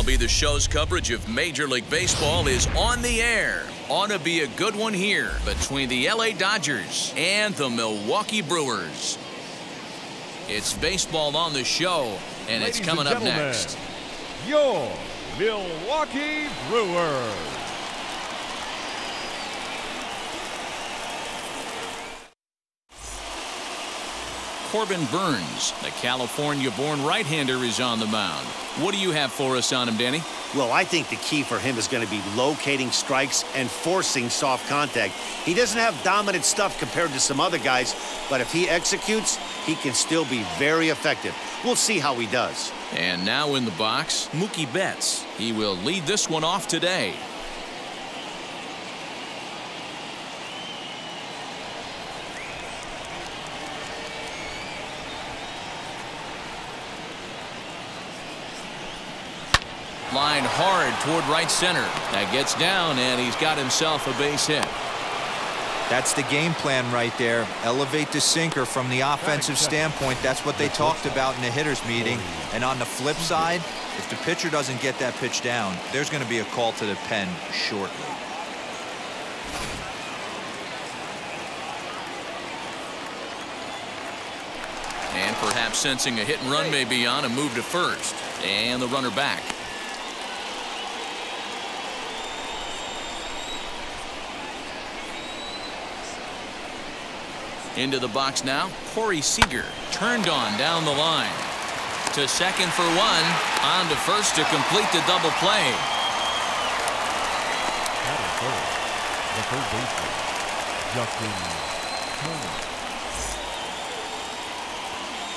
MLB The Show's coverage of Major League Baseball is on the air. Ought to be a good one here between the LA Dodgers and the Milwaukee Brewers. It's baseball on the show, and Ladies it's coming and up next. Your Milwaukee Brewers. Corbin Burnes, the California-born right-hander, is on the mound. What do you have for us on him, Danny? Well, I think the key for him is going to be locating strikes and forcing soft contact. He doesn't have dominant stuff compared to some other guys, but if he executes, he can still be very effective. We'll see how he does. And now in the box, Mookie Betts. He will lead this one off today. Line hard toward right center. That gets down, and he's got himself a base hit. That's the game plan right there. Elevate the sinker from the offensive standpoint. That's what they talked about in the hitters meeting. Oh, and on the flip side, if the pitcher doesn't get that pitch down, there's going to be a call to the pen shortly. And perhaps sensing a hit and run may be on a move to first. And the runner back. Into the box now, Corey Seager turned on down the line. To second for one, on to first to complete the double play. Third, the third baseman, Justin Turner.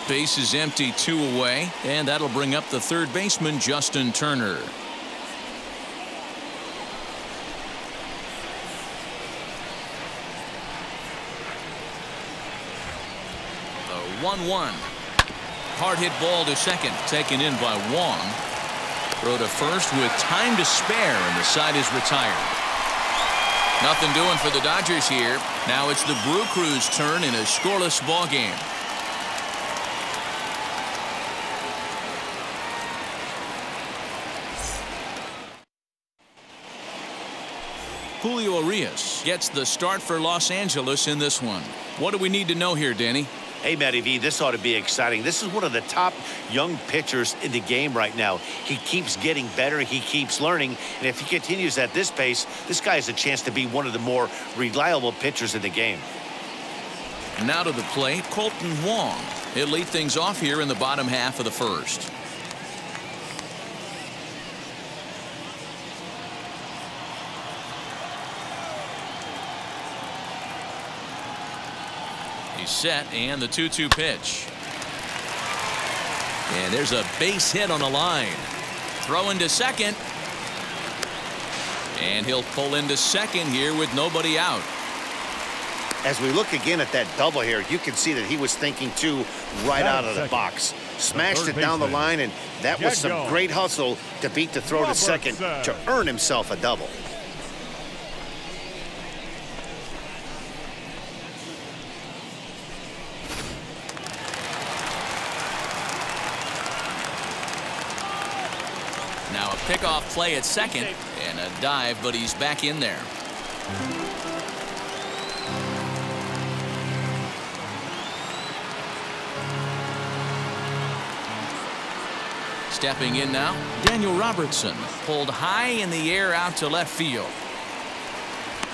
Base is empty, two away, and that'll bring up the third baseman, Justin Turner. The 1-1. Hard hit ball to second, taken in by Wong. Throw to first with time to spare, and the side is retired. Nothing doing for the Dodgers here. Now it's the Brew Crew's turn in a scoreless ball game. Julio Urias gets the start for Los Angeles in this one. What do we need to know here, Danny? Hey, Matty V, this ought to be exciting. This is one of the top young pitchers in the game right now. He keeps getting better. He keeps learning. And if he continues at this pace, this guy has a chance to be one of the more reliable pitchers in the game. Now to the plate, Kolten Wong. He'll lead things off here in the bottom half of the first. He's set and the 2-2 pitch. And there's a base hit on the line. Throw into second. And he'll pull into second here with nobody out. As we look again at that double here, you can see that he was thinking too right out of the box. Smashed it down the line, and that was some great hustle to beat the throw to second to earn himself a double. Now a pickoff play at second and a dive, but he's back in there. Stepping in now, Daniel Robertson pulled high in the air out to left field.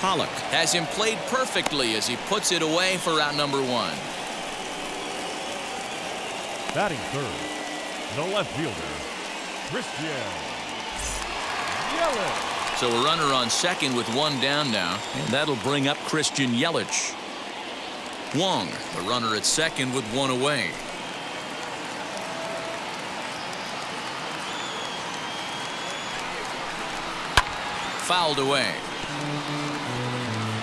Pollock has him played perfectly as he puts it away for out number one. Batting third, the left fielder, Christian Yelich. So a runner on second with one down now, and that'll bring up Christian Yelich. Wong, the runner at second with one away. Fouled away.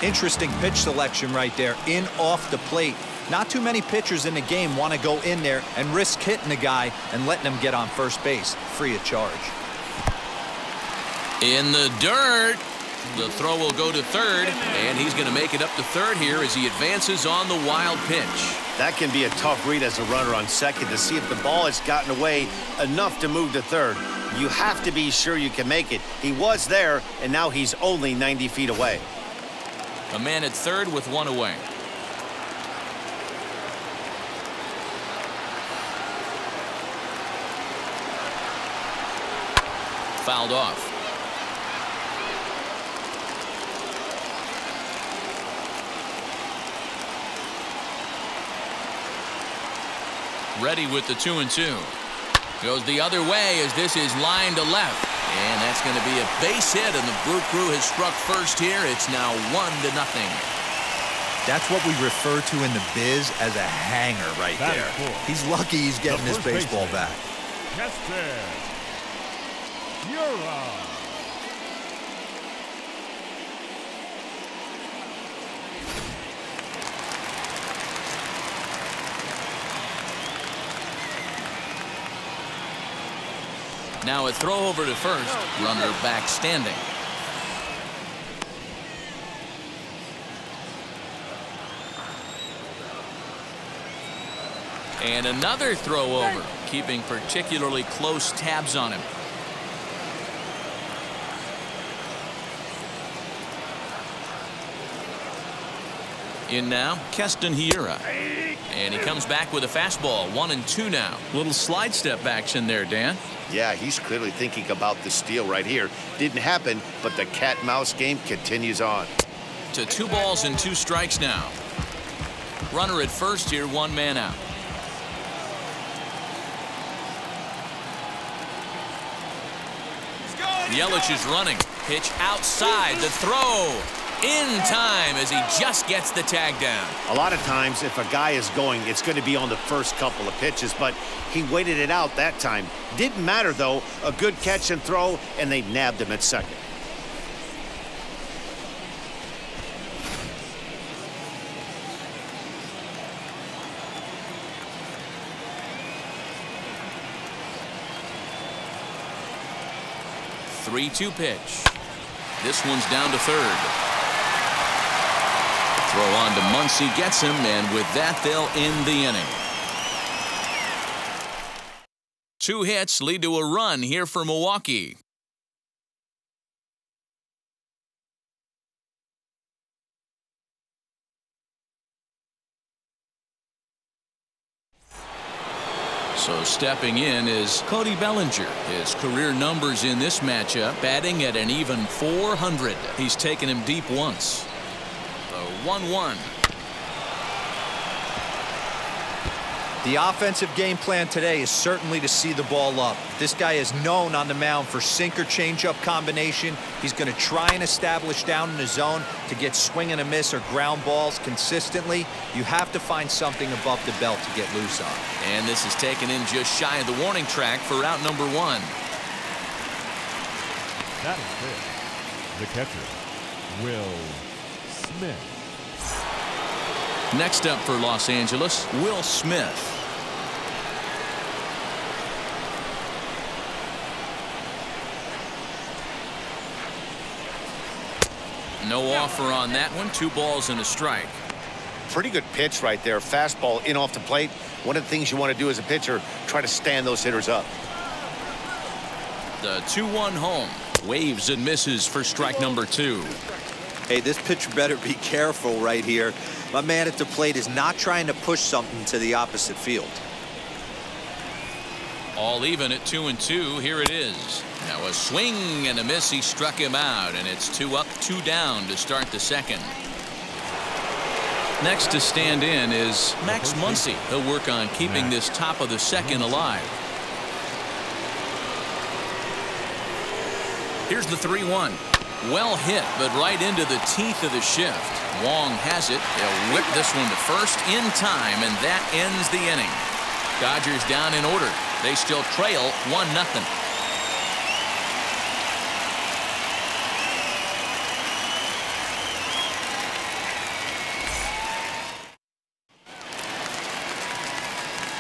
Interesting pitch selection right there in off the plate. Not too many pitchers in the game want to go in there and risk hitting the guy and letting him get on first base free of charge. In the dirt. The throw will go to third, and he's going to make it up to third here as he advances on the wild pitch. That can be a tough read as a runner on second to see if the ball has gotten away enough to move to third. You have to be sure you can make it. He was there, and now he's only 90 feet away. A man at third with one away. Fouled off. Ready with the two and two. Goes the other way as this is line to left. And that's going to be a base hit, and the Brew Crew has struck first here. It's now one to nothing. That's what we refer to in the biz as a hanger right That there. is cool. He's lucky he's getting The his first baseball baseman. back. Keston Hiura. Now a throw over to first. Runner back standing. And another throw over, keeping particularly close tabs on him. In now, Keston Hiura. And he comes back with a fastball, one and two now. Little slide step action there, Dan. Yeah, he's clearly thinking about the steal right here. Didn't happen, but the cat-mouse game continues on. to two balls and two strikes now. Runner at first here, one man out. Yelich is running. Pitch outside. The throw in time as he just gets the tag down. A lot of times, if a guy is going, it's going to be on the first couple of pitches, but he waited it out that time. Didn't matter, though. A good catch and throw, and they nabbed him at second. Three-two pitch. This one's down to third. Throw on to Muncy gets him, and with that, they'll end the inning. Two hits lead to a run here for Milwaukee. So stepping in is Cody Bellinger. His career numbers in this matchup batting at an even 400. He's taken him deep once. The 1-1. The offensive game plan today is certainly to see the ball up. This guy is known on the mound for sinker changeup combination. He's going to try and establish down in the zone to get swing and a miss or ground balls consistently. You have to find something above the belt to get loose on. And this is taken in just shy of the warning track for out number one. That is it. The catcher, Will Smith. Next up for Los Angeles, Will Smith. No offer on that one. Two balls and a strike. Pretty good pitch right there. Fastball in off the plate. One of the things you want to do as a pitcher, try to stand those hitters up. The 2-1 home. Waves and misses for strike number two. Hey, this pitcher better be careful right here. My man at the plate is not trying to push something to the opposite field. All even at two and two. Here it is. Now a swing and a miss. He struck him out, and it's two up, two down to start the second. Next to stand in is Max Muncy. He'll work on keeping this top of the second alive. Here's the 3-1. Well hit, but right into the teeth of the shift. Wong has it. They'll whip this one to first in time, and that ends the inning. Dodgers down in order. They still trail 1 nothing.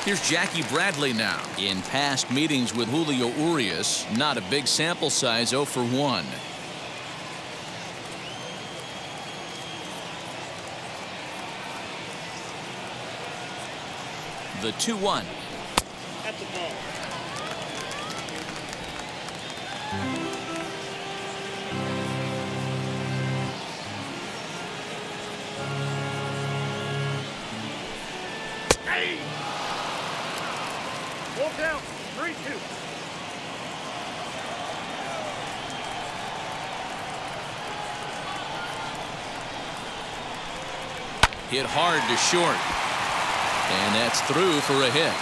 Here's Jackie Bradley now. In past meetings with Julio Urias, not a big sample size 0 for 1. The 2 1. At. Hey! Full count. 3 2. Hit hard to short. And that's through for a hit.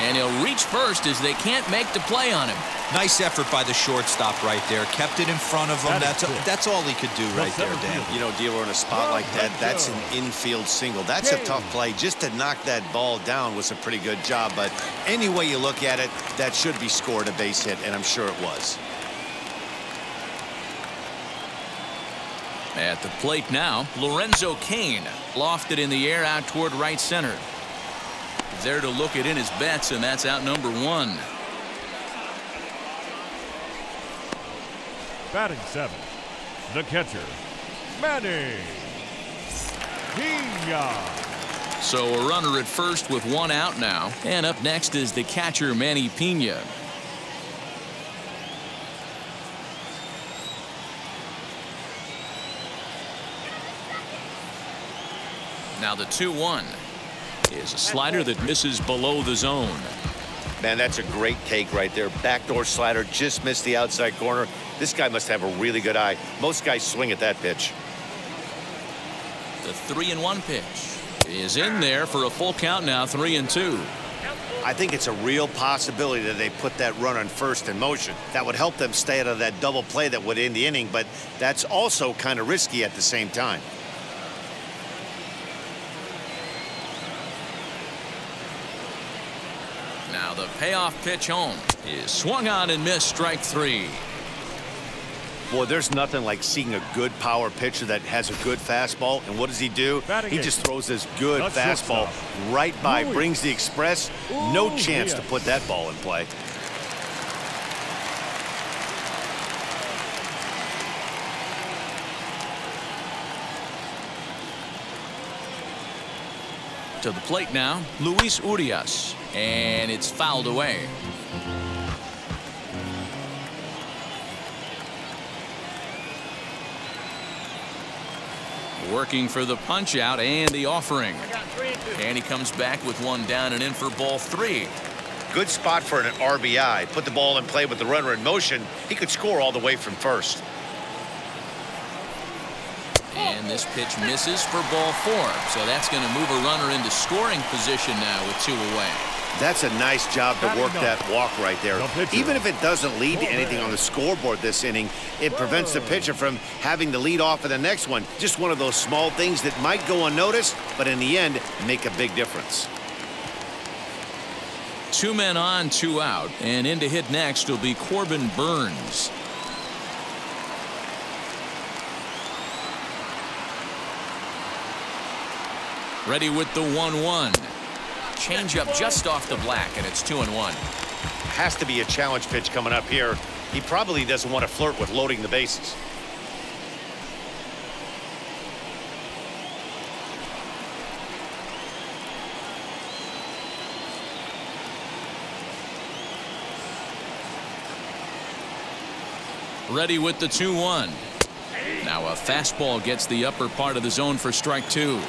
And he'll reach first as they can't make the play on him. Nice effort by the shortstop right there. Kept it in front of him. That is That's good. that's all he could do right there, Dan. You know, dealer in a spot like that, that's an infield single. That's a tough play. Just to knock that ball down was a pretty good job. But any way you look at it, that should be scored a base hit, and I'm sure it was. At the plate now, Lorenzo Cain lofted in the air out toward right center. There to look it in his Betts, and that's out number one. Batting seven, the catcher, Manny Pina. So a runner at first with one out now. And up next is the catcher, Manny Pina. Now the 2 1 is a slider that misses below the zone. Man, that's a great take right there. Backdoor slider just missed the outside corner. This guy must have a really good eye. Most guys swing at that pitch. The 3 and 1 pitch is in there for a full count now, 3 and 2. I think it's a real possibility that they put that run on first in motion. That would help them stay out of that double play that would end the inning, but that's also kind of risky at the same time. Now the payoff pitch home is swung on and missed strike three. Boy, there's nothing like seeing a good power pitcher that has a good fastball. And what does he do? Batting he eight. just throws this good The fastball right by, Luis. brings the express. No Ooh, chance to put that ball in play. To the plate now, Luis Urias. And it's fouled away. Working for the punch out and the offering. I got 3 and 2. And he comes back with one down and in for ball three. Good spot for an RBI. Put the ball in play with the runner in motion. He could score all the way from first. And this pitch misses for ball four. So that's going to move a runner into scoring position now with two away. That's a nice job to work that walk right there. Even if it doesn't lead to anything on the scoreboard this inning, it prevents the pitcher from having to lead off in the next one. Just one of those small things that might go unnoticed, but in the end, make a big difference. Two men on, two out. And in to hit next will be Corbin Burnes. Ready with the 1 1. Change up just off the black, and it's 2 and 1. Has to be a challenge pitch coming up here. He probably doesn't want to flirt with loading the bases. Ready with the 2 1. Now a fastball gets the upper part of the zone for strike two.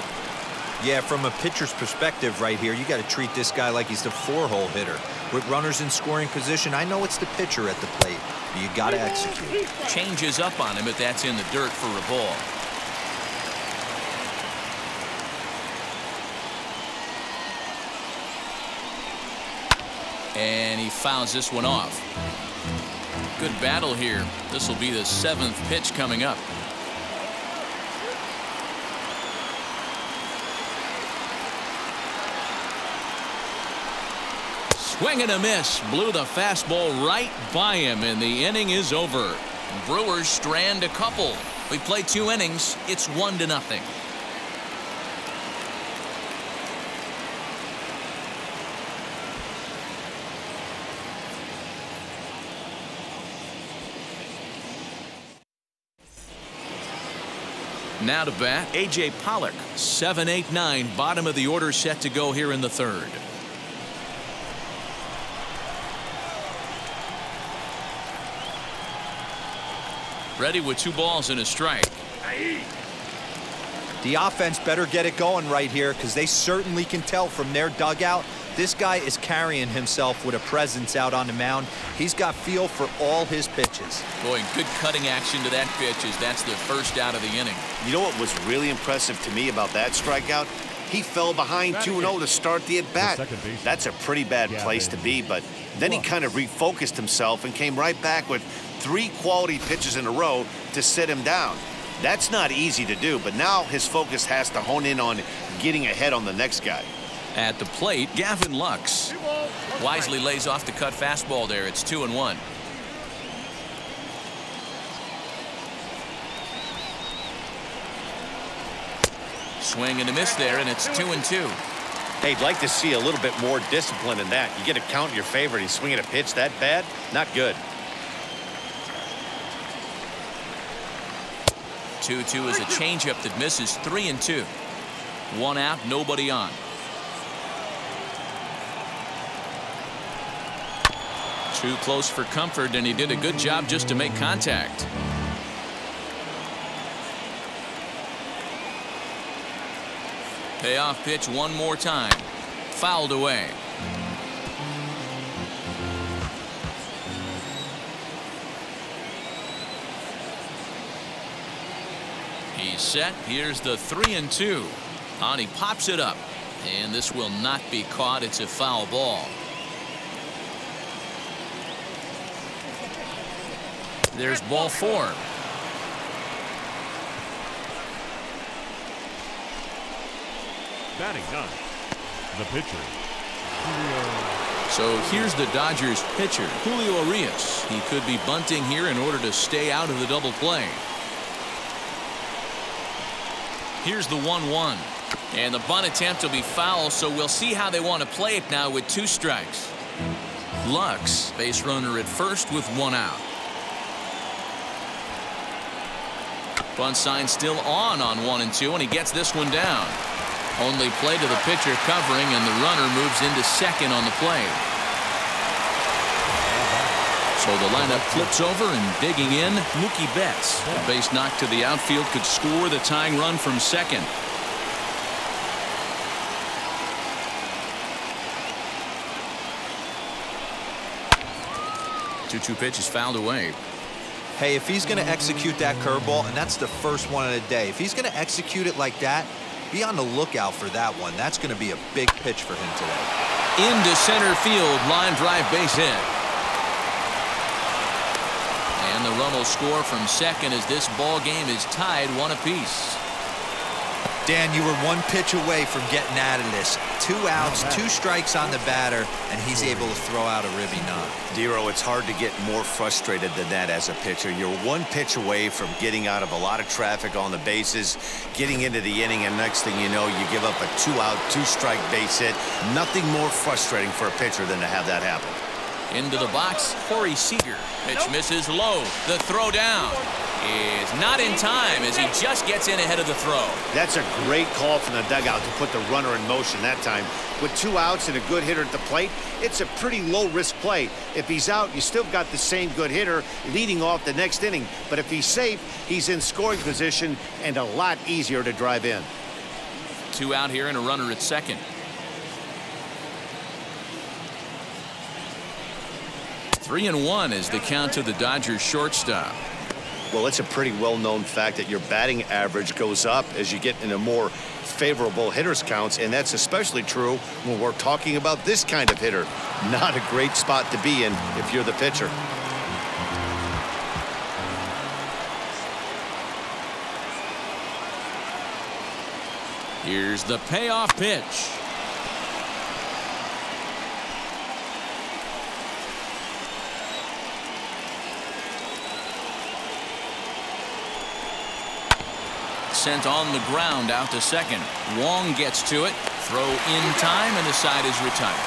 Yeah, from a pitcher's perspective right here, you got to treat this guy like he's the four-hole hitter. With runners in scoring position, I know it's the pitcher at the plate, but you got to execute. Changes up on him if that's in the dirt for a ball. And he fouls this one off. Good battle here. This will be the seventh pitch coming up. Swing and a miss. Blew the fastball right by him, and the inning is over. Brewers strand a couple. We play two innings. It's one to nothing. Now to bat, A.J. Pollock. 7-8-9, bottom of the order set to go here in the third. Ready with two balls and a strike. The offense better get it going right here because they certainly can tell from their dugout this guy is carrying himself with a presence out on the mound. He's got feel for all his pitches. Boy, good cutting action to that pitch as that's the first out of the inning. You know what was really impressive to me about that strikeout? He fell behind 2-0 to start the at-bat. That's a pretty bad place to be, but then he kind of refocused himself and came right back with three quality pitches in a row to sit him down. That's not easy to do, but now his focus has to hone in on getting ahead on the next guy. At the plate, Gavin Lux. Wisely lays off the cut fastball there. It's two and one. Swing and a miss there, and it's two and two. They'd like to see a little bit more discipline in that. You get a count in your favor and he's swinging a pitch that bad? Not good. 2-2 is a changeup that misses 3 and 2. One out, nobody on. Too close for comfort, and he did a good job just to make contact. Payoff pitch one more time. Fouled away. He's set. Here's the three and two. On he pops it up. And this will not be caught. It's a foul ball. There's ball four. Batting none. The pitcher. So here's the Dodgers pitcher, Julio Urias. He could be bunting here in order to stay out of the double play. Here's the 1-1. And the bunt attempt will be foul, so we'll see how they want to play it now with two strikes. Lux, base runner at first with one out. Bunt sign still on on one and two, and he gets this one down. Only play to the pitcher covering, and the runner moves into second on the play. So the lineup flips over and digging in, Mookie Betts. A base knock to the outfield could score the tying run from second. Two-two pitch is fouled away. Hey, if he's going to execute that curveball, and that's the first one of the day, if he's going to execute it like that, be on the lookout for that one. That's going to be a big pitch for him today. Into center field, line drive base hit. And the run will score from second as this ball game is tied one apiece. Dan, you were one pitch away from getting out of this. Two outs, two strikes on the batter, and he's able to throw out a ribby nine. Dero, it's hard to get more frustrated than that as a pitcher. You're one pitch away from getting out of a lot of traffic on the bases, getting into the inning, and next thing you know, you give up a two-out, two-strike base hit. Nothing more frustrating for a pitcher than to have that happen. Into the box, Corey Seager. Pitch misses low. The throw down is not in time as he just gets in ahead of the throw. That's a great call from the dugout to put the runner in motion that time. With two outs and a good hitter at the plate, it's a pretty low-risk play. If he's out, you still got the same good hitter leading off the next inning. But if he's safe, he's in scoring position and a lot easier to drive in. Two out here and a runner at second. Three and one is the count to the Dodgers shortstop. Well, it's a pretty well-known fact that your batting average goes up as you get into more favorable hitters counts, and that's especially true when we're talking about this kind of hitter. Not a great spot to be in if you're the pitcher. Here's the payoff pitch. Sent on the ground out to second. Wong gets to it. Throw in time, and the side is retired.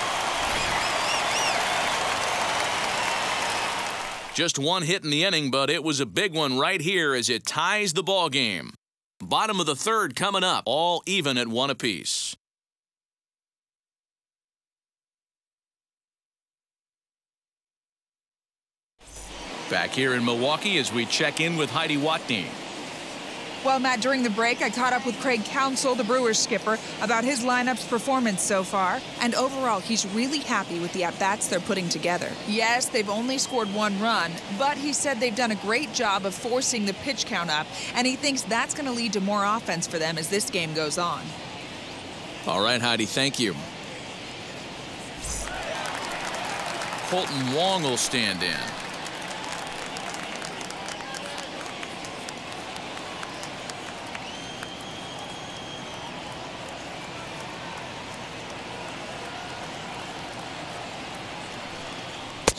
Just one hit in the inning, but it was a big one right here as it ties the ball game. Bottom of the third coming up, all even at one apiece. Back here in Milwaukee as we check in with Heidi Watney. Well, Matt, during the break, I caught up with Craig Counsell, the Brewers skipper, about his lineup's performance so far. And overall, he's really happy with the at-bats they're putting together. Yes, they've only scored one run, but he said they've done a great job of forcing the pitch count up, and he thinks that's going to lead to more offense for them as this game goes on. All right, Heidi, thank you. Kolten Wong will stand in.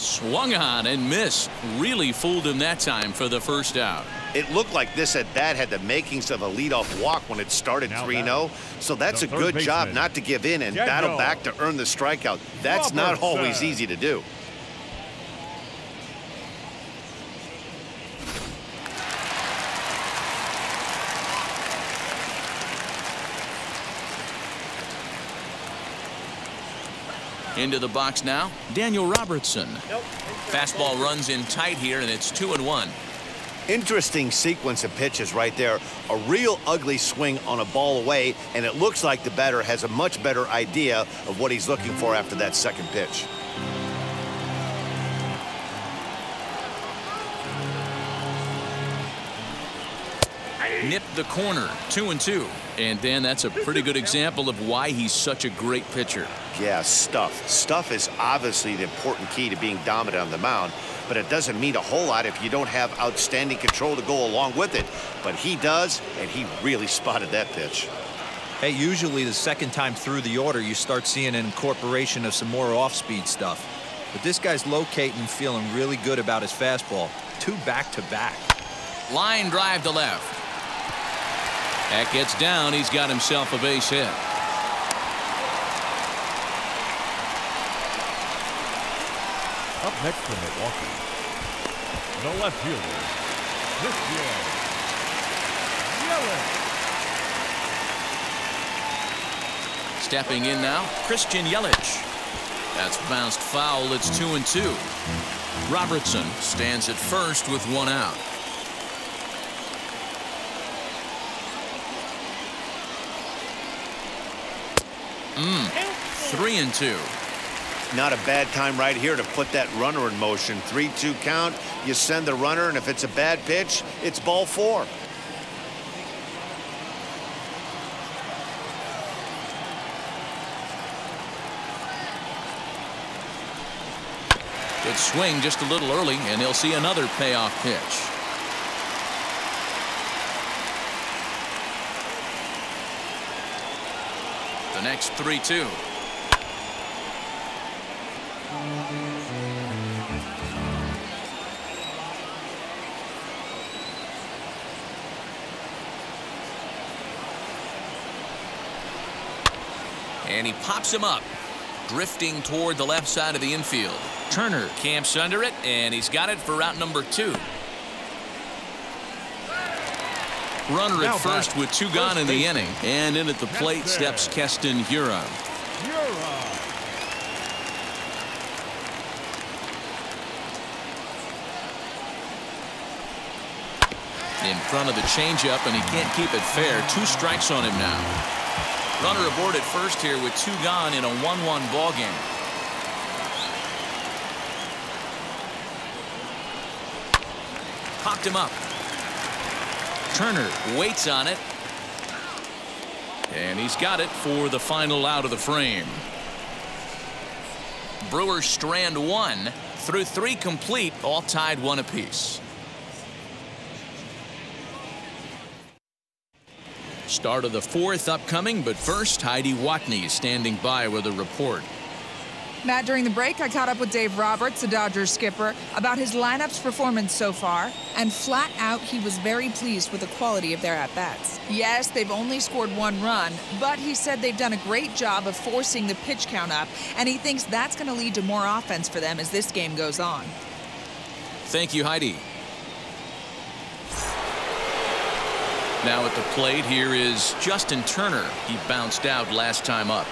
Swung on and missed. Really fooled him that time for the first out. It looked like this at bat had the makings of a leadoff walk when it started 3-0. So that's a good job not to give in and battle back to earn the strikeout. That's not always easy to do. Into the box now, Daniel Robertson. Fastball runs in tight here, and it's two and one. Interesting sequence of pitches right there. A real ugly swing on a ball away, and it looks like the batter has a much better idea of what he's looking for after that second pitch. Nipped the corner, two and two. And Dan, that's a pretty good example of why he's such a great pitcher. Yeah, stuff. Stuff is obviously the important key to being dominant on the mound, but it doesn't mean a whole lot if you don't have outstanding control to go along with it. But he does, and he really spotted that pitch. Hey, usually the second time through the order, you start seeing an incorporation of some more off-speed stuff. But this guy's locating and feeling really good about his fastball. Two back-to-back. -back. Line drive to left. That gets down. He's got himself a base hit. Up next for Milwaukee, the left fielder, Christian Yelich. Stepping in now, Christian Yelich. That's bounced foul. It's two and two. Robertson stands at first with one out. Mm, three and two. Not a bad time right here to put that runner in motion. 3-2 count. You send the runner, and if it's a bad pitch, it's ball four. Good swing just a little early, and they'll see another payoff pitch. Next 3-2. And he pops him up, drifting toward the left side of the infield. Turner camps under it, and he's got it for route number two. Runner at first with two gone in the inning. And in at the plate steps Keston Hiura. In front of the changeup, and he can't keep it fair. Two strikes on him now. Runner aboard at first here with two gone in a 1-1 ball game. Popped him up. Turner waits on it. And he's got it for the final out of the frame. Brewers strand one through three complete, all tied one apiece. Start of the fourth upcoming, but first, Heidi Watney standing by with a report. Matt, during the break, I caught up with Dave Roberts, the Dodgers skipper, about his lineup's performance so far, and flat out, he was very pleased with the quality of their at-bats. Yes, they've only scored one run, but he said they've done a great job of forcing the pitch count up, and he thinks that's going to lead to more offense for them as this game goes on. Thank you, Heidi. Now at the plate here is Justin Turner. He bounced out last time up.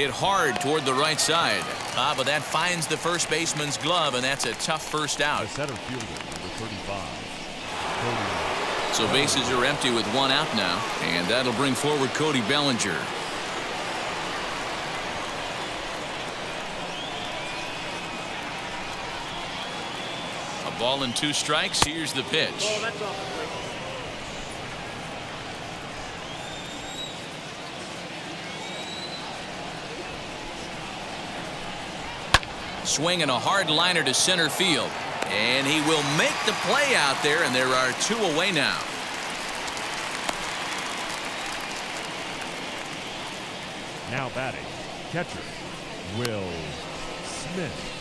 Hit hard toward the right side. Ah, but that finds the first baseman's glove, and that's a tough first out. The center fielder, number 35. Cody. So bases are empty with one out now, and that'll bring forward Cody Bellinger. A ball and two strikes. Here's the pitch. That's off the plate. Swinging a hard liner to center field. And he will make the play out there, and there are two away now. Now batting, catcher, Will Smith.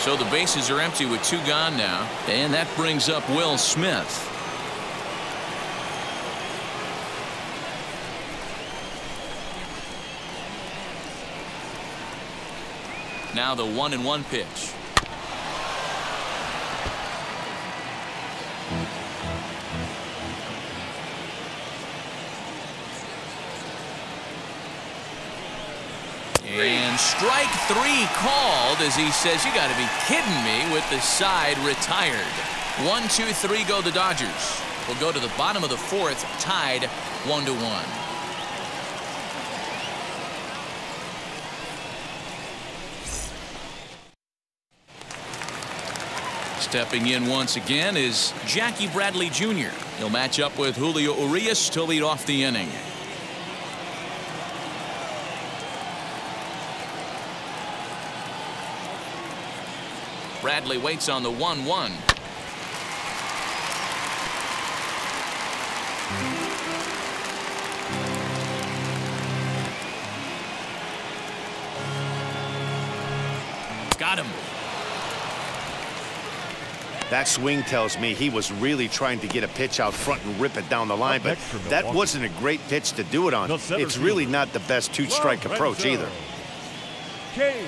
So the bases are empty with two gone now, and that brings up Will Smith. Now the one and one pitch. And strike three called as he says, you got to be kidding me with the side retired. One, two, three go the Dodgers. We'll go to the bottom of the fourth, tied one to one. Stepping in once again is Jackie Bradley Jr. He'll match up with Julio Urias to lead off the inning. Bradley waits on the 1 1. That swing tells me he was really trying to get a pitch out front and rip it down the line, but that wasn't a great pitch to do it on. It's really not the best two-strike approach either. Cain.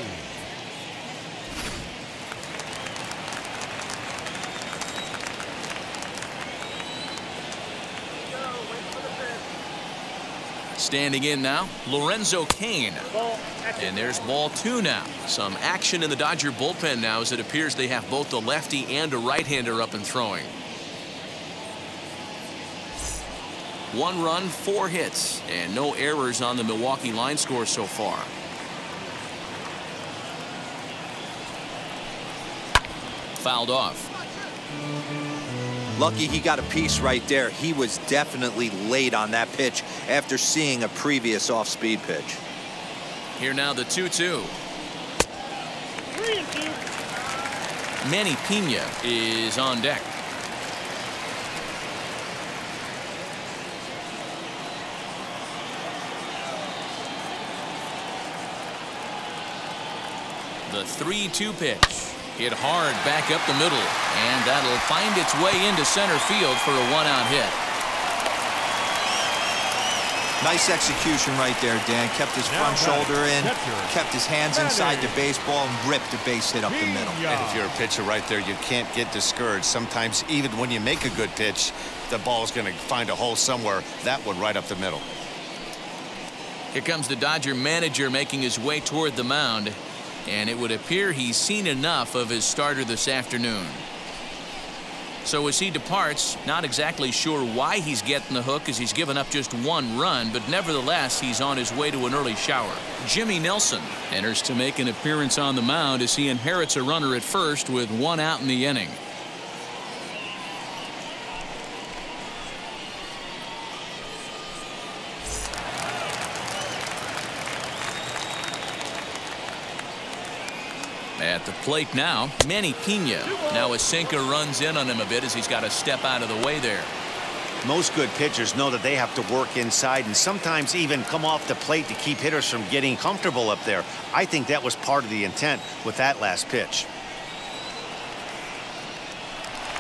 Standing in now, Lorenzo Cain. And there's ball two now. Some action in the Dodger bullpen now as it appears they have both a lefty and a right-hander up and throwing. One run, four hits, and no errors on the Milwaukee line score so far. Fouled off. Lucky he got a piece right there. He was definitely late on that pitch after seeing a previous off-speed pitch. Here now the 2-2. three and two. Manny Pina is on deck. The 3-2 pitch. Hit hard back up the middle. And that'll find its way into center field for a one-out hit. Nice execution right there, Dan. Kept his front shoulder in, kept his hands inside the baseball, and ripped the base hit up the middle. And if you're a pitcher right there, you can't get discouraged. Sometimes even when you make a good pitch, the ball's going to find a hole somewhere. That one right up the middle. Here comes the Dodger manager making his way toward the mound. And it would appear he's seen enough of his starter this afternoon. So as he departs, not exactly sure why he's getting the hook as he's given up just one run, but nevertheless, he's on his way to an early shower. Jimmy Nelson enters to make an appearance on the mound as he inherits a runner at first with one out in the inning. Plate now, Manny Pina. Now a sinker runs in on him a bit as he's got to step out of the way there. Most good pitchers know that they have to work inside and sometimes even come off the plate to keep hitters from getting comfortable up there. I think that was part of the intent with that last pitch.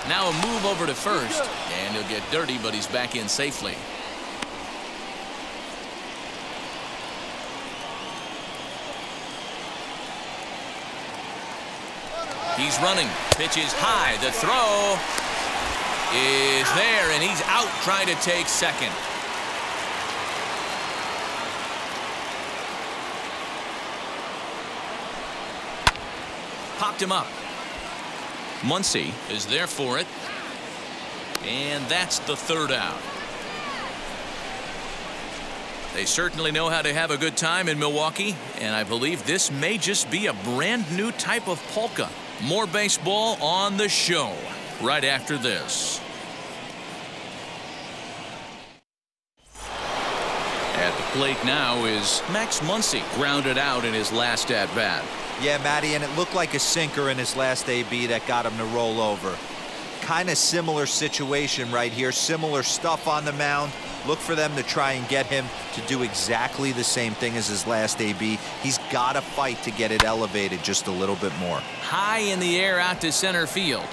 Now a move over to first. And he'll get dirty, but he's back in safely. He's running. Pitch is high. The throw is there, and he's out trying to take second. Popped him up. Muncy is there for it. And that's the third out. They certainly know how to have a good time in Milwaukee, and I believe this may just be a brand new type of polka. More baseball on the show right after this. At the plate now is Max Muncy, grounded out in his last at bat. Yeah, Matty, and it looked like a sinker in his last AB that got him to roll over. Kind of similar situation right here, similar stuff on the mound. Look for them to try and get him to do exactly the same thing as his last AB. He's got to fight to get it elevated just a little bit more. High in the air out to center field.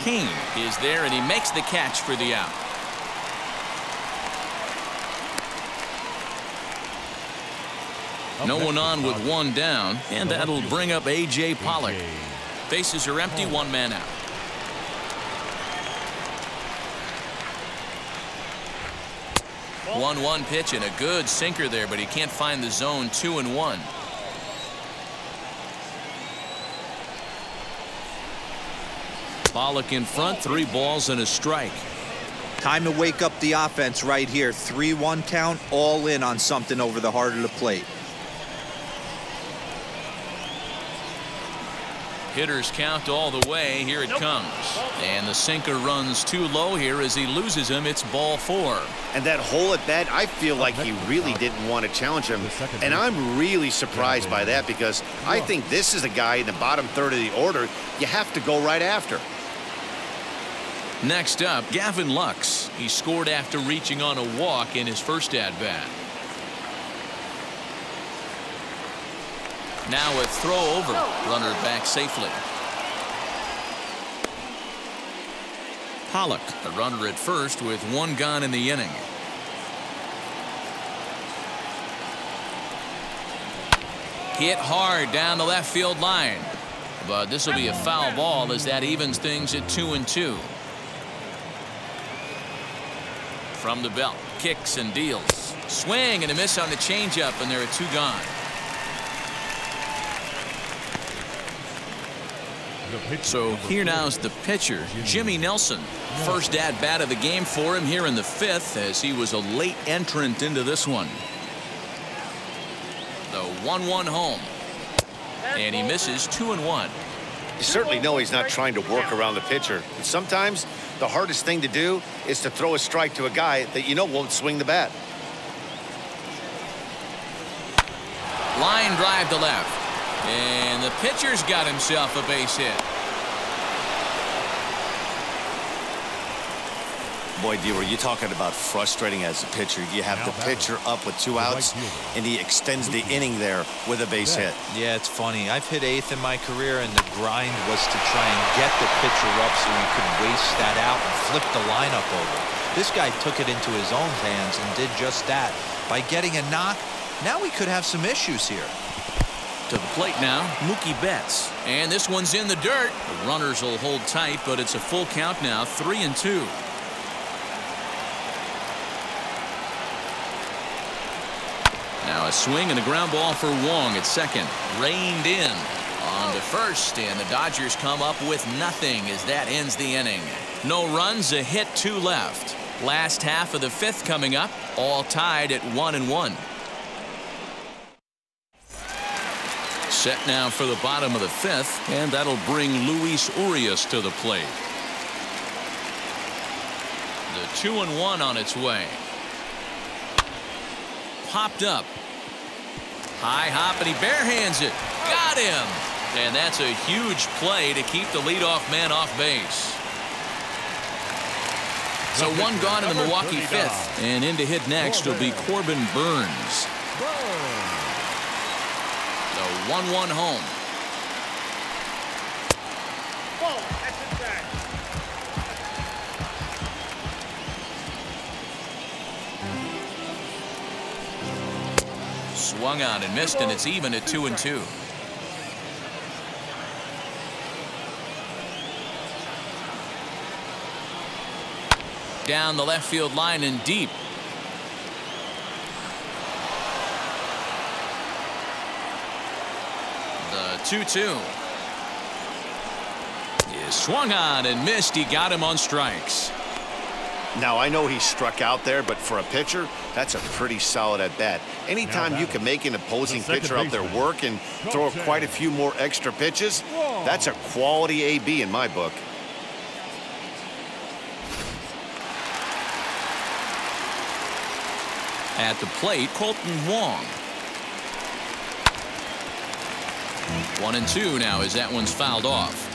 Cain is there, and he makes the catch for the out. No one on with one down, and that'll bring up A.J. Pollock. Bases are empty, one man out. One one pitch and a good sinker there, but he can't find the zone two and one. Pollock in front, three balls and a strike. Time to wake up the offense right here. 3-1 count, all in on something over the heart of the plate. Hitters count all the way. Here it comes. And the sinker runs too low here as he loses him. It's ball four. And that hole at bat, I feel like he really didn't want to challenge him. And I'm really surprised by that because I think this is a guy in the bottom third of the order you have to go right after. Next up, Gavin Lux. He scored after reaching on a walk in his first at bat. Now a throw over. Runner back safely. Pollock, the runner at first with one gone in the inning. Hit hard down the left field line. But this will be a foul ball as that evens things at two and two. From the belt, kicks and deals. Swing and a miss on the changeup, and there are two gone. So here now is the pitcher, Jimmy Nelson. First at bat of the game for him here in the fifth as he was a late entrant into this one. The 1-1 home. And he misses two and one. You certainly know he's not trying to work around the pitcher. And sometimes the hardest thing to do is to throw a strike to a guy that you know won't swing the bat. Line drive to left. And the pitcher's got himself a base hit. Boy, D, you're talking about frustrating as a pitcher? You have the pitcher up with two outs, and he extends the inning there with a base hit. Yeah, it's funny. I've hit eighth in my career, and the grind was to try and get the pitcher up so he could waste that out and flip the lineup over. This guy took it into his own hands and did just that. By getting a knock, now we could have some issues here. To the plate now, Mookie Betts. And this one's in the dirt. The runners will hold tight, but it's a full count now, three and two. Now a swing and a ground ball for Wong at second. Reined in. On to first, and the Dodgers come up with nothing as that ends the inning. No runs, a hit, two left. Last half of the fifth coming up, all tied at one and one. Set now for the bottom of the fifth, and that'll bring Luis Urias to the plate. The two and one on its way. Popped up. High hop, and he barehands it. Got him. And that's a huge play to keep the leadoff man off base. So one gone in the Milwaukee fifth. And in to hit next will be Corbin Burnes. 1-1 home. Swung on and missed, and it's even at two and two. Down the left field line and deep. 2-2. Is swung on and missed. He got him on strikes. Now, I know he struck out there, but for a pitcher, that's a pretty solid at bat. Anytime you can make an opposing pitcher out there work and throw quite a few more extra pitches, that's a quality AB in my book. At the plate, Kolten Wong. One and two now as that one's fouled off.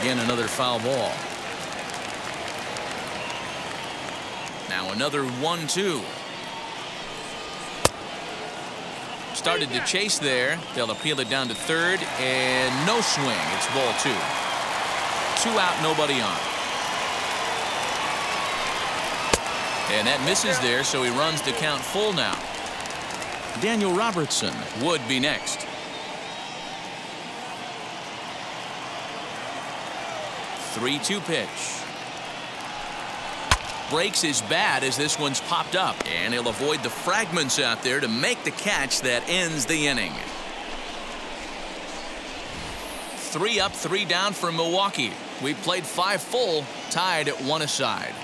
Again, another foul ball. Now another one-two. Started to chase there. They'll appeal it down to third, and no swing. It's ball two. Two out, nobody on. And that misses there, so he runs the count full now. Daniel Robertson would be next. Three-two pitch. Breaks his bat as this one's popped up, and he'll avoid the fragments out there to make the catch that ends the inning. Three up, three down for Milwaukee. We played five full, tied at one aside.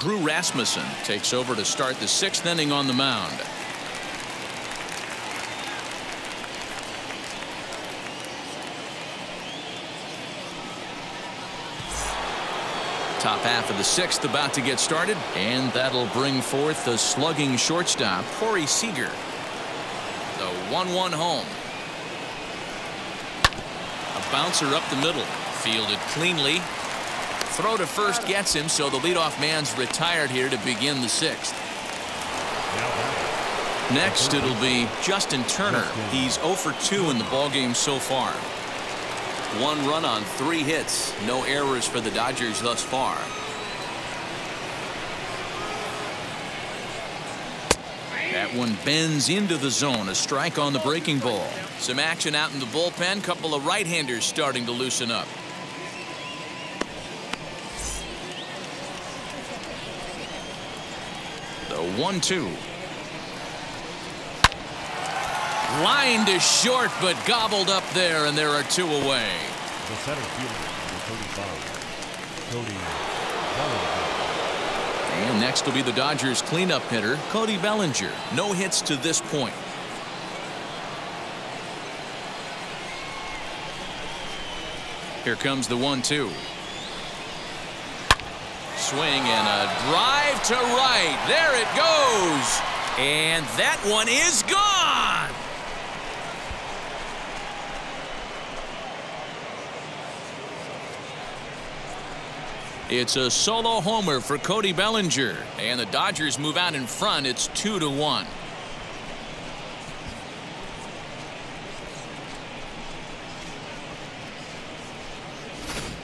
Drew Rasmussen takes over to start the sixth inning on the mound. Top half of the sixth about to get started, and that'll bring forth the slugging shortstop, Corey Seager. The 1-1 home. A bouncer up the middle, fielded cleanly. Throw to first gets him, so the leadoff man's retired here to begin the sixth. Next, it'll be Justin Turner. He's 0 for 2 in the ballgame so far. One run on three hits. No errors for the Dodgers thus far. That one bends into the zone. A strike on the breaking ball. Some action out in the bullpen. Couple of right-handers starting to loosen up. The 1-2. Line to short, but gobbled up there, and there are two away. The center fielder, number 35, Cody Bellinger. And next will be the Dodgers cleanup hitter, Cody Bellinger. No hits to this point. Here comes the one-two. Swing and a drive to right. There it goes. And that one is gone. It's a solo homer for Cody Bellinger, and the Dodgers move out in front. It's two to one.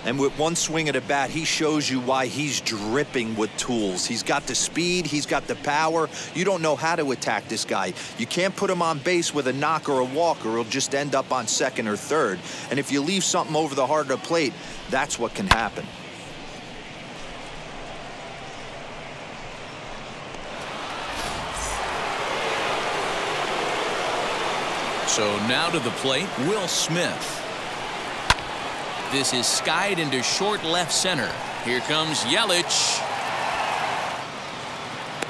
And with one swing at a bat, he shows you why he's dripping with tools. He's got the speed, he's got the power. You don't know how to attack this guy. You can't put him on base with a knock or a walk, or he'll just end up on second or third. And if you leave something over the heart of the plate, that's what can happen. So now to the plate, Will Smith. This is skied into short left center. Here comes Yelich.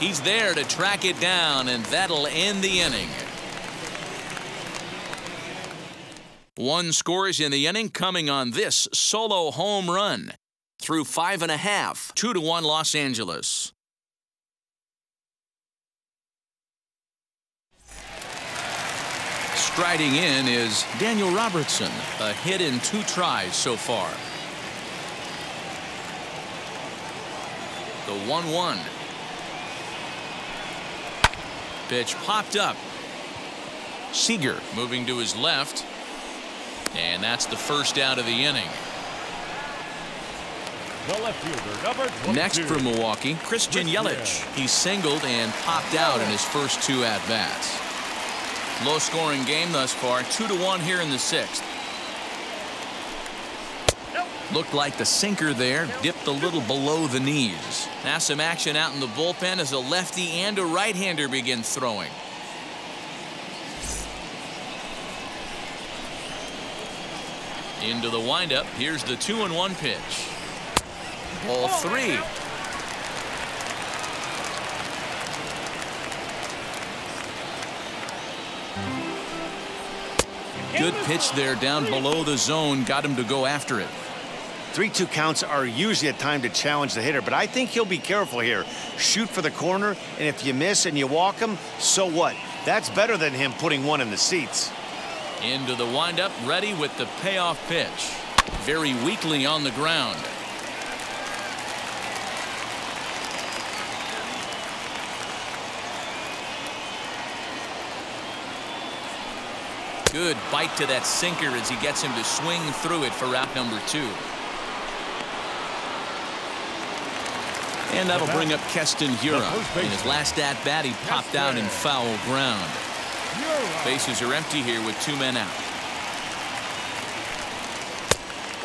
He's there to track it down, and that'll end the inning. One scores in the inning coming on this solo home run. Through five and a half, two to one Los Angeles. Striding in is Daniel Robertson, a hit in two tries so far. The 1 1. Pitch popped up. Seager moving to his left. And that's the first out of the inning. The left fielder, number Next for Milwaukee, Christian Yelich. He singled and popped out in his first two at-bats. Low scoring game thus far, two to one here in the sixth. Looked like the sinker there dipped a little below the knees. Now some action out in the bullpen as a lefty and a right-hander begin throwing. Into the windup. Here's the two and one pitch. Ball three. Good pitch there down below the zone. Got him to go after it. 3-2 counts are usually a time to challenge the hitter, but I think he'll be careful here. Shoot for the corner, and if you miss and you walk him, so what? That's better than him putting one in the seats. Into the windup, ready with the payoff pitch. Very weakly on the ground. Good bite to that sinker as he gets him to swing through it for out number two. And that'll bring up Keston Hiura. In his last at bat, he popped out in foul ground. Bases are empty here with two men out.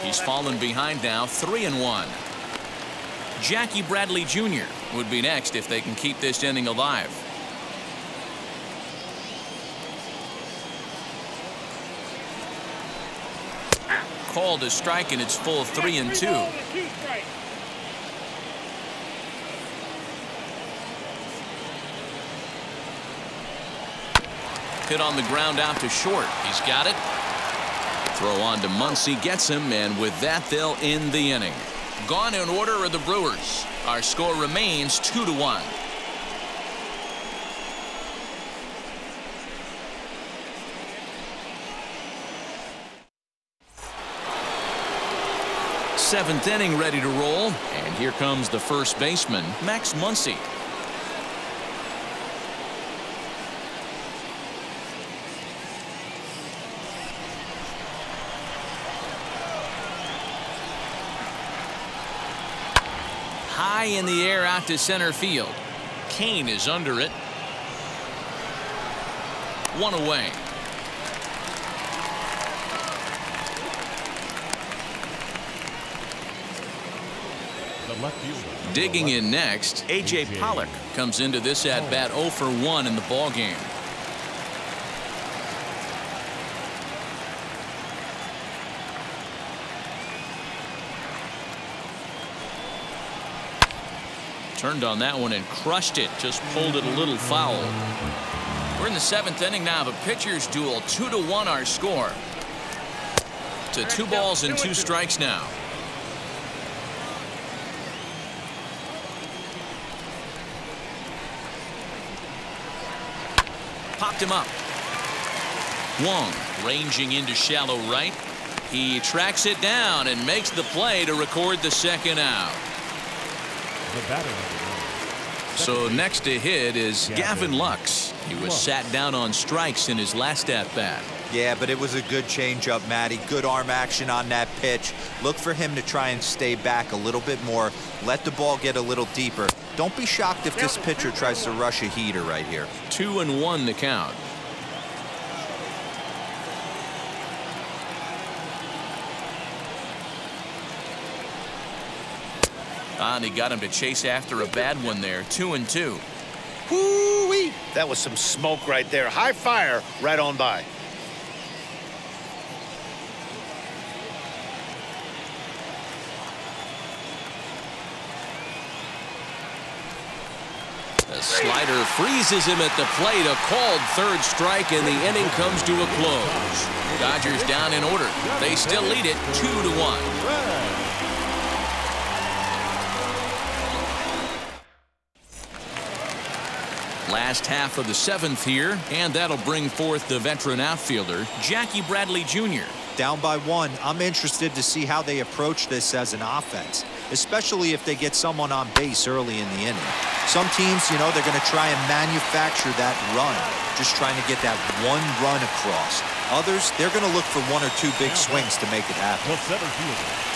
He's fallen behind now, three and one. Jackie Bradley Jr. would be next if they can keep this inning alive. Called a strike and it's full three and two. Hit on the ground out to short. He's got it. Throw on to Muncy gets him, and with that, they'll end the inning. Gone in order are the Brewers. Our score remains two to one. Seventh inning ready to roll, and here comes the first baseman, Max Muncy. High in the air out to center field. Cain is under it. One away. The left fielder. Digging in next, A.J. Pollock comes into this at bat 0 for 1 in the ball game. Turned on that one and crushed it. Just pulled it a little foul. We're in the seventh inning now of a pitcher's duel. Two to one our score. To two balls and two strikes now. Popped him up. Wong ranging into shallow right. He tracks it down and makes the play to record the second out. The batter. So next to hit is Gavin Lux. He was sat down on strikes in his last at bat. Yeah, but it was a good changeup, Matty. Good arm action on that pitch. Look for him to try and stay back a little bit more. Let the ball get a little deeper. Don't be shocked if this pitcher tries to rush a heater right here. Two and one the count. Ah, and he got him to chase after a bad one there. Two and two. Whoo-wee! That was some smoke right there. High fire right on by. Slider freezes him at the plate. A called third strike, and the inning comes to a close. Dodgers down in order. They still lead it two to one. Last half of the seventh here, and that'll bring forth the veteran outfielder, Jackie Bradley Jr. Down by one, I'm interested to see how they approach this as an offense. Especially if they get someone on base early in the inning. Some teams, you know, they're going to try and manufacture that run, just trying to get that one run across. Others, they're going to look for one or two big swings to make it happen. The center fielder.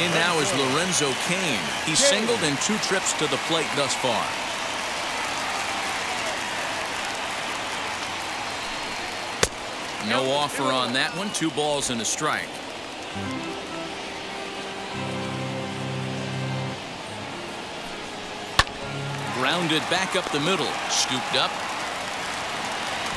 In now is Lorenzo Cain. He's singled in two trips to the plate thus far. No offer on that one. Two balls and a strike. Grounded back up the middle. Scooped up.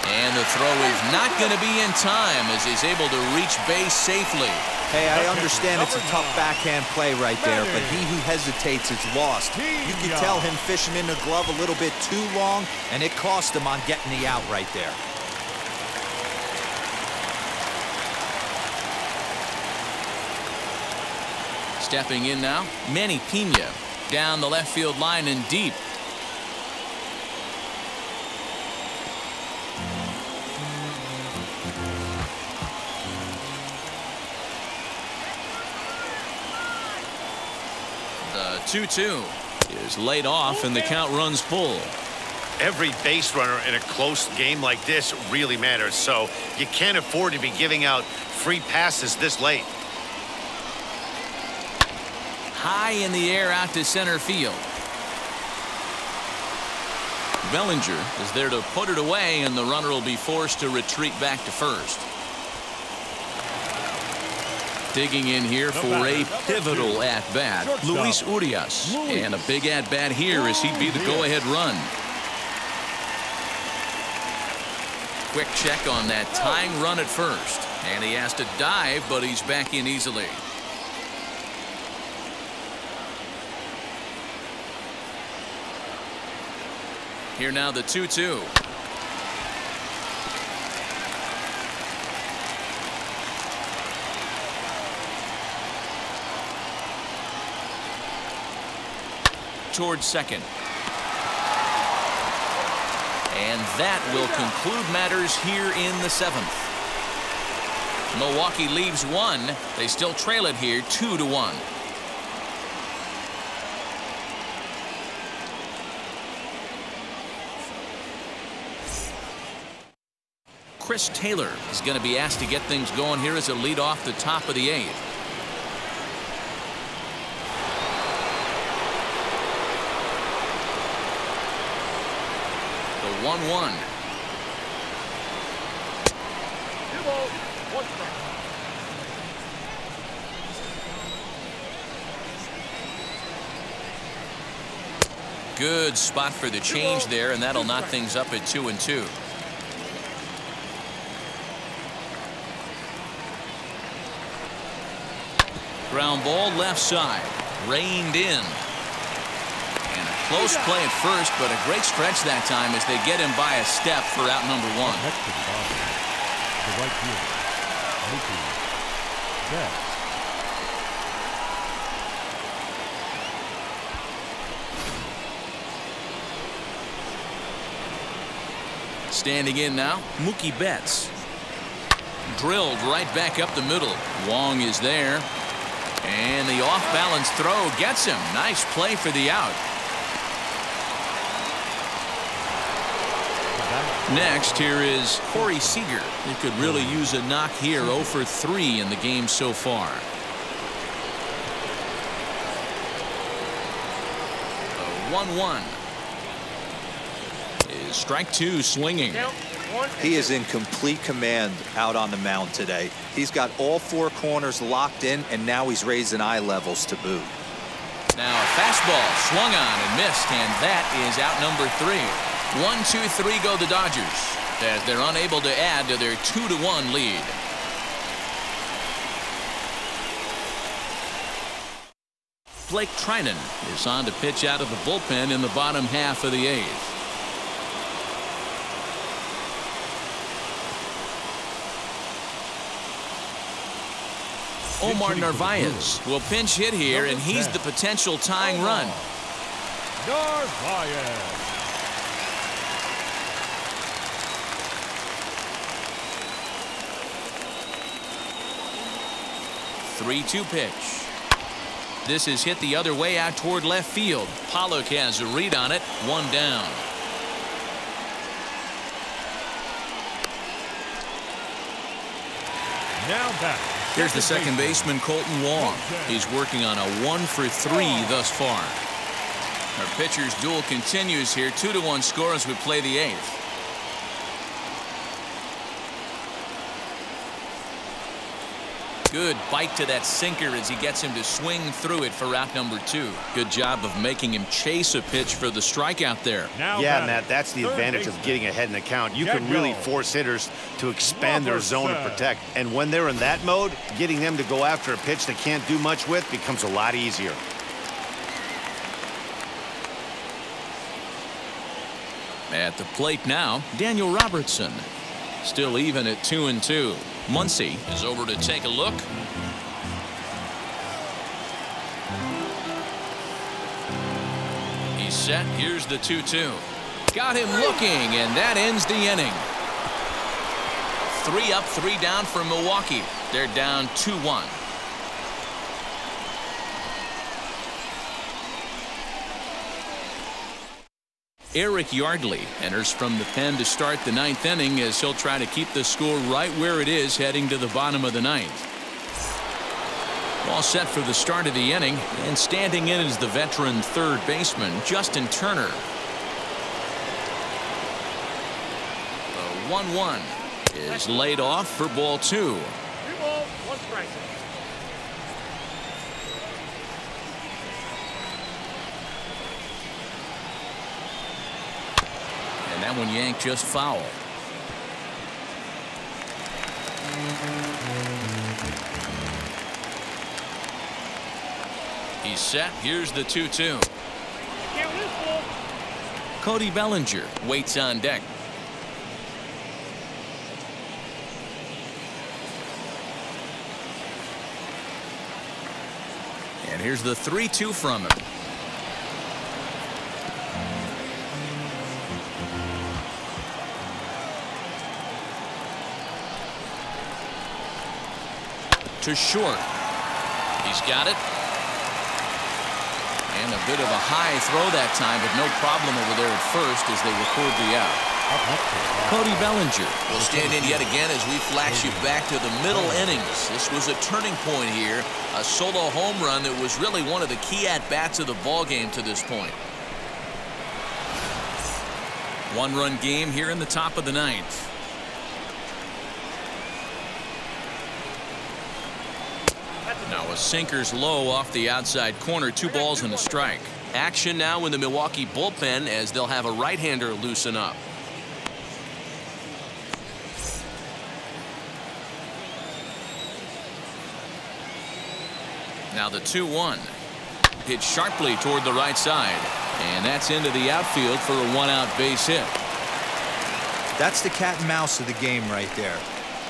And the throw is not going to be in time as he's able to reach base safely. Hey, I understand it's a tough backhand play right there, but he who hesitates is lost. You can tell him fishing in the glove a little bit too long, and it cost him on getting the out right there. Stepping in now, Manny Pina down the left field line and deep. 2-2 is laid off and the count runs full. Every base runner in a close game like this really matters, so you can't afford to be giving out free passes this late. High in the air out to center field. Bellinger is there to put it away and the runner will be forced to retreat back to first. Digging in here for a pivotal at-bat, Luis Urias. And a big at-bat here as he'd be the go-ahead run. Quick check on that tying run at first. And he has to dive, but he's back in easily. Here now the 2-2. Towards second. And that will conclude matters here in the seventh. Milwaukee leaves one. They still trail it here two to one. Chris Taylor is going to be asked to get things going here as a lead off the top of the eighth. 1 1. Two balls, one strike. Good spot for the change there, and that'll knock things up at 2 and 2. Ground ball left side. Reined in. Close play at first, but a great stretch that time as they get him by a step for out number one. To the bottom. The right fielder. Mookie Betts. Standing in now, Mookie Betts. Drilled right back up the middle. Wong is there. And the off-balance throw gets him. Nice play for the out. Next, here is Corey Seager. He could really hmm. use a knock here 0 for 3 in the game so far. The 1-1 is strike two swinging. He is in complete command out on the mound today. He's got all four corners locked in, and now he's raising eye levels to boot. Now a fastball swung on and missed, and that is out number three. One, two, three go the Dodgers as they're unable to add to their two to one lead. Blake Treinen is on to pitch out of the bullpen in the bottom half of the eighth. Omar Narvaez will pinch hit here, and he's the potential tying run. Narvaez. Three-two pitch. This is hit the other way out toward left field. Pollock has a read on it. One down. Now back. Here's the second baseman, Kolten Wong. He's working on a one for three thus far. Our pitcher's duel continues here. Two to one score as we play the eighth. Good bite to that sinker as he gets him to swing through it for out number two. Good job of making him chase a pitch for the strikeout there. Now Yeah, batting. Matt, that's the Third advantage of getting ahead in the count. You can really go. force hitters to expand their zone to protect. And when they're in that mode, getting them to go after a pitch they can't do much with becomes a lot easier. At the plate now, Daniel Robertson. Still even at two and two. Muncy is over to take a look. He's set. Here's the 2-2. Got him looking, and that ends the inning. Three up, three down for Milwaukee. They're down 2-1. Eric Yardley enters from the pen to start the ninth inning as he'll try to keep the score right where it is heading to the bottom of the ninth. All set for the start of the inning and standing in is the veteran third baseman Justin Turner. The 1-1 is laid off for ball two. Two balls, one strike. That one yanked just foul. He's set. Here's the 2-2. Can't lose ball. Cody Bellinger waits on deck. And here's the 3-2 from him. To short. He's got it. And a bit of a high throw that time, but no problem over there at first as they record the out. Cody Bellinger We'll stand in yet again as we flash you back to the middle innings. This was a turning point here, a solo home run that was really one of the key at-bats of the ball game to this point. One run game here in the top of the ninth. Now a sinker's low off the outside corner. Two balls and a strike. Action now in the Milwaukee bullpen as they'll have a right-hander loosen up. Now the 2-1. Hit sharply toward the right side. And that's into the outfield for a one-out base hit. That's the cat and mouse of the game right there.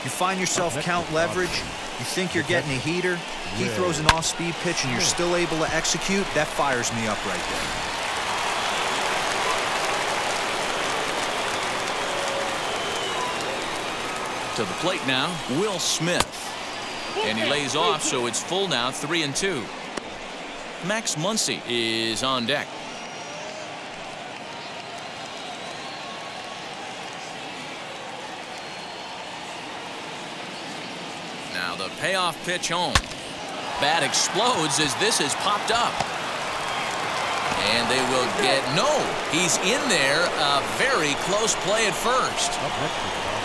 You find yourself count leverage, you think you're getting a heater, he throws an off-speed pitch and you're hmm. still able to execute, that fires me up right there. To the plate now, Will Smith. And he lays off, so it's full now, three and two. Max Muncy is on deck. Now the payoff pitch home. Bat explodes as this has popped up. And they will get no. He's in there. A very close play at first. Next is Bob.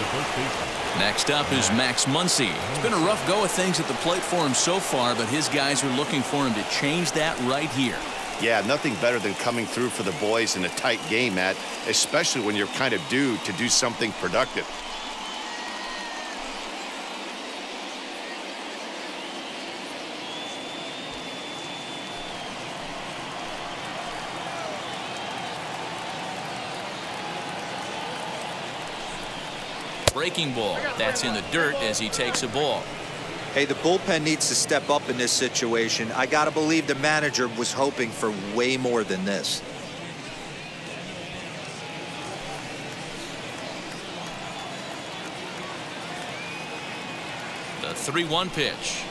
The first baseman. Next up is Max Muncy. It's been a rough go of things at the plate for him so far, but his guys are looking for him to change that right here. Yeah, nothing better than coming through for the boys in a tight game, Matt, especially when you're kind of due to do something productive. Breaking ball. That's in the dirt as he takes a ball. Hey, the bullpen needs to step up in this situation. I got to believe the manager was hoping for way more than this. The 3-1 pitch.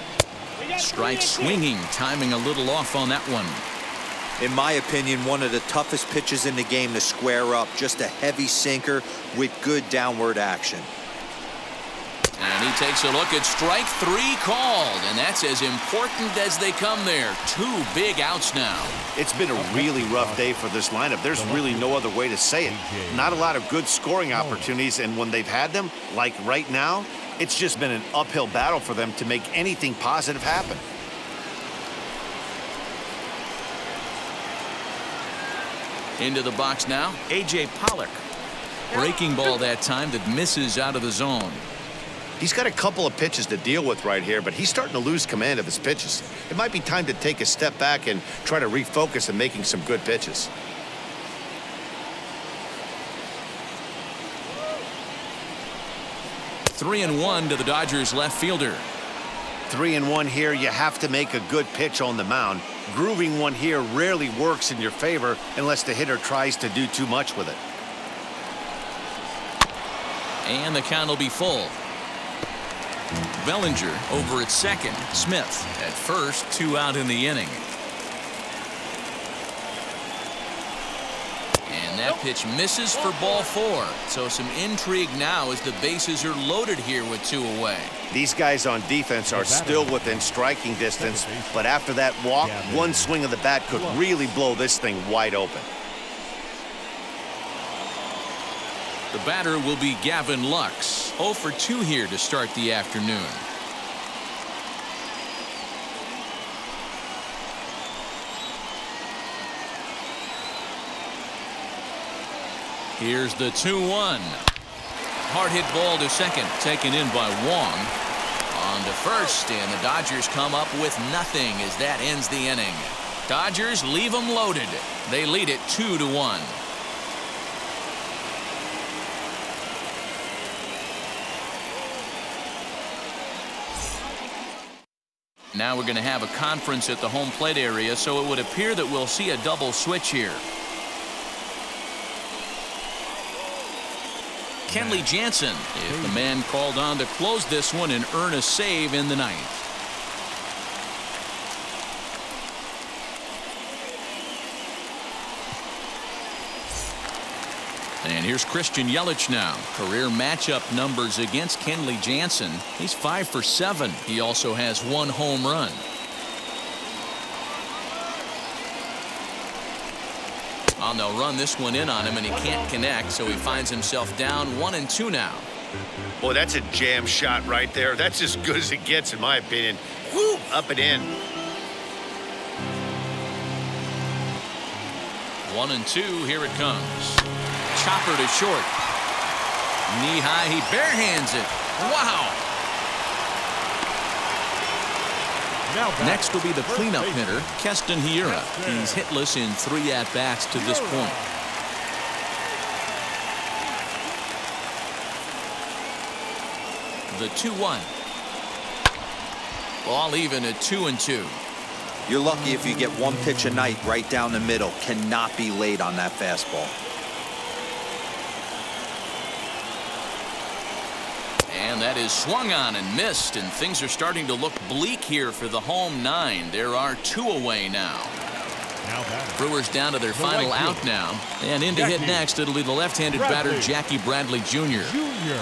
Strike swinging, timing a little off on that one. In my opinion, one of the toughest pitches in the game to square up. Just a heavy sinker with good downward action. And he takes a look at strike three called, and that's as important as they come there. Two big outs now. It's been a really rough day for this lineup. There's really no other way to say it. Not a lot of good scoring opportunities, and when they've had them, like right now, it's just been an uphill battle for them to make anything positive happen. Into the box now, A.J. Pollock. Breaking ball that time that misses out of the zone. He's got a couple of pitches to deal with right here, but he's starting to lose command of his pitches. It might be time to take a step back and try to refocus on making some good pitches. Three and one to the Dodgers left fielder. Three and one here, you have to make a good pitch on the mound. Grooving one here rarely works in your favor unless the hitter tries to do too much with it. And the count will be full. Bellinger over at second. Smith at first, two out in the inning. And that pitch misses for ball four. So some intrigue now as the bases are loaded here with two away. These guys on defense are still within striking distance, but after that walk, one swing of the bat could really blow this thing wide open. The batter will be Gavin Lux. 0 for 2 here to start the afternoon. Here's the 2-1. Hard hit ball to second, taken in by Wong. On to first, and the Dodgers come up with nothing as that ends the inning. Dodgers leave them loaded. They lead it 2 to 1. Now we're going to have a conference at the home plate area, so it would appear that we'll see a double switch here. Kenley Jansen, if the man called on to close this one and earn a save in the ninth. Here's Christian Yelich now. Career matchup numbers against Kenley Jansen. He's five for seven. He also has one home run. Well, they'll run this one in on him, and he can't connect, so he finds himself down one and two now. Boy, that's a jam shot right there. That's as good as it gets, in my opinion. Whoo, up and in. One and two, here it comes. Chopper to short. Knee high, he barehands it. Wow. Next will be the cleanup hitter, Keston Hiura. He's hitless in three at-bats to this point. The 2-1. Ball even at 2 and 2. You're lucky if you get one pitch a night right down the middle. Cannot be late on that fastball. And that is swung on and missed, and things are starting to look bleak here for the home nine. There are two away now. Brewers down to their final out now. And in to hit next, it'll be the left-handed batter, Jackie Bradley Jr. Junior.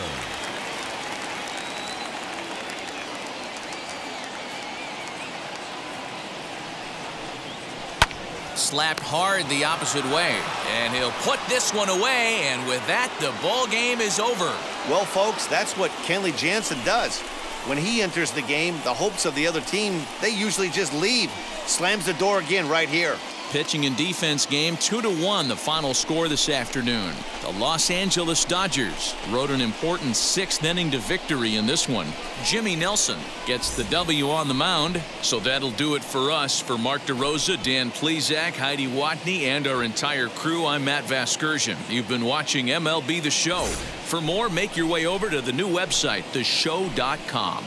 Slapped hard the opposite way. And he'll put this one away, and with that, the ball game is over. Well, folks, that's what Kenley Jansen does. When he enters the game, the hopes of the other team, they usually just leave. Slams the door again right here. Pitching and defense game 2 to 1 the final score this afternoon. The Los Angeles Dodgers rode an important sixth inning to victory in this one. Jimmy Nelson gets the W on the mound. So that'll do it for us. For Mark DeRosa, Dan Plesac, Heidi Watney, and our entire crew, I'm Matt Vasgersian. You've been watching MLB The Show. For more, make your way over to the new website, theshow.com.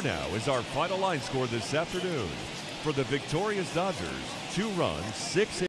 Here now is our final line score this afternoon. For the victorious Dodgers, two runs, six